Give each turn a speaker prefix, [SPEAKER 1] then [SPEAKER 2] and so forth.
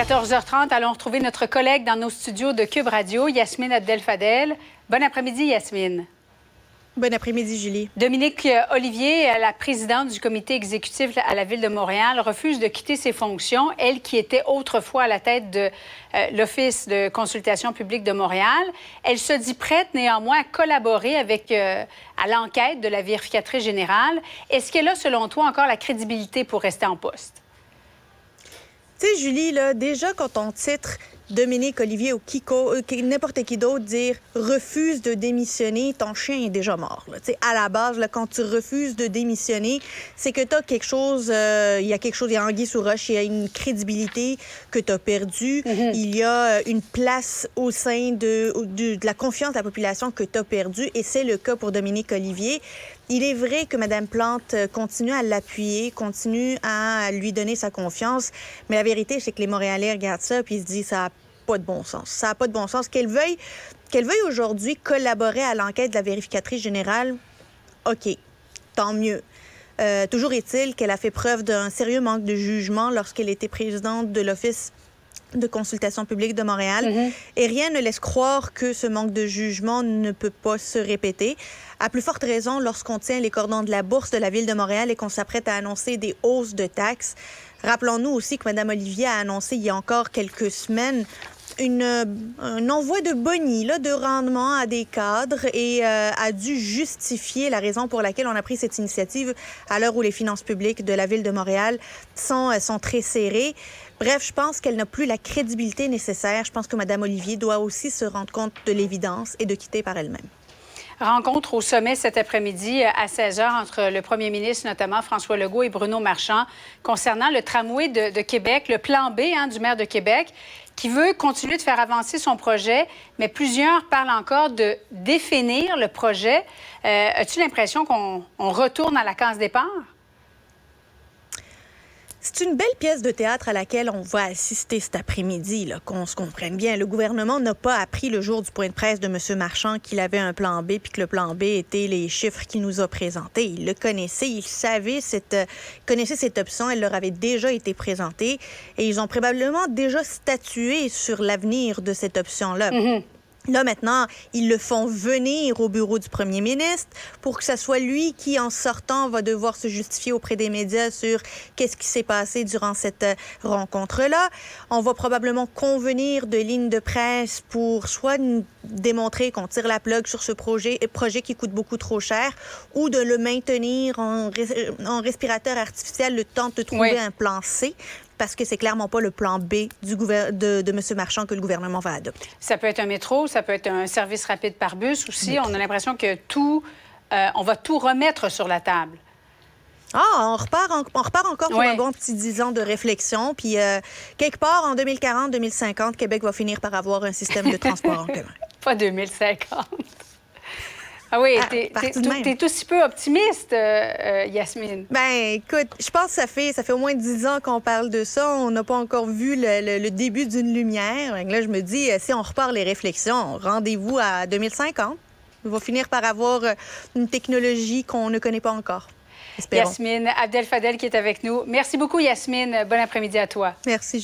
[SPEAKER 1] 14h30, allons retrouver notre collègue dans nos studios de Cube Radio, Yasmine Abdel-Fadel. Bon après-midi, Yasmine.
[SPEAKER 2] Bon après-midi, Julie.
[SPEAKER 1] Dominique Olivier, la présidente du comité exécutif à la Ville de Montréal, refuse de quitter ses fonctions, elle qui était autrefois à la tête de euh, l'Office de consultation publique de Montréal. Elle se dit prête néanmoins à collaborer avec, euh, à l'enquête de la vérificatrice générale. Est-ce qu'elle a, selon toi, encore la crédibilité pour rester en poste?
[SPEAKER 2] Tu sais, Julie, là, déjà quand on titre Dominique, Olivier ou Kiko, euh, n'importe qui d'autre dire refuse de démissionner, ton chien est déjà mort. Là. À la base, là, quand tu refuses de démissionner, c'est que tu as quelque chose, euh, il y a quelque chose, il y a anguille sous roche, il y a une crédibilité que tu as perdue, mm-hmm. il y a euh, une place au sein de, de, de la confiance de la population que tu as perdue, et c'est le cas pour Dominique Olivier. Il est vrai que Mme Plante continue à l'appuyer, continue à lui donner sa confiance, mais la vérité, c'est que les Montréalais regardent ça puis se disent ça n'a pas de bon sens. Ça n'a pas de bon sens. Qu'elle veuille, qu'elle veuille aujourd'hui collaborer à l'enquête de la vérificatrice générale, OK, tant mieux. Euh, toujours est-il qu'elle a fait preuve d'un sérieux manque de jugement lorsqu'elle était présidente de l'Office de consultation publique de Montréal. Mm-hmm. Et rien ne laisse croire que ce manque de jugement ne peut pas se répéter. À plus forte raison lorsqu'on tient les cordons de la bourse de la ville de Montréal et qu'on s'apprête à annoncer des hausses de taxes. Rappelons-nous aussi que Mme Olivier a annoncé il y a encore quelques semaines un envoi de boni, là, de rendement à des cadres et euh, a dû justifier la raison pour laquelle on a pris cette initiative à l'heure où les finances publiques de la ville de Montréal sont, euh, très serrées. Bref, je pense qu'elle n'a plus la crédibilité nécessaire. Je pense que Mme Olivier doit aussi se rendre compte de l'évidence et de quitter par elle-même.
[SPEAKER 1] Rencontre au sommet cet après-midi à 16 h entre le premier ministre, notamment François Legault et Bruno Marchand, concernant le tramway de, Québec, le plan B hein, du maire de Québec, qui veut continuer de faire avancer son projet, mais plusieurs parlent encore de définir le projet. Euh, as-tu l'impression qu'on retourne à la case départ?
[SPEAKER 2] C'est une belle pièce de théâtre à laquelle on va assister cet après-midi, qu'on se comprenne bien. Le gouvernement n'a pas appris le jour du point de presse de M. Marchand qu'il avait un plan B puis que le plan B était les chiffres qu'il nous a présentés. Il le connaissait, il savait cette, connaissait cette option, elle leur avait déjà été présentée et ils ont probablement déjà statué sur l'avenir de cette option-là. Mm-hmm. Là, maintenant, ils le font venir au bureau du premier ministre pour que ce soit lui qui, en sortant, va devoir se justifier auprès des médias sur qu'est-ce qui s'est passé durant cette euh, rencontre-là. On va probablement convenir de lignes de presse pour soit démontrer qu'on tire la plug sur ce projet, projet qui coûte beaucoup trop cher, ou de le maintenir en, en respirateur artificiel le temps de trouver un plan C parce que c'est clairement pas le plan B du de, de M. Marchand que le gouvernement va adopter.
[SPEAKER 1] Ça peut être un métro, ça peut être un service rapide par bus aussi. On a l'impression que tout, euh, on va tout remettre sur la table.
[SPEAKER 2] Ah, on repart, on repart encore pour un bon petit 10 ans de réflexion. Puis, euh, quelque part, en 2040-2050, Québec va finir par avoir un système de transport en commun.
[SPEAKER 1] Pas 2050. Ah oui, t'es es, aussi peu optimiste, euh, euh, Yasmine.
[SPEAKER 2] Ben, écoute, je pense que ça fait, ça fait au moins dix ans qu'on parle de ça. On n'a pas encore vu le, début d'une lumière. Là, je me dis, euh, si on repart les réflexions, rendez-vous à 2050. On va finir par avoir une technologie qu'on ne connaît pas encore.
[SPEAKER 1] Espérons. Yasmine Abdel Fadel qui est avec nous. Merci beaucoup, Yasmine. Bon après-midi à toi.
[SPEAKER 2] Merci.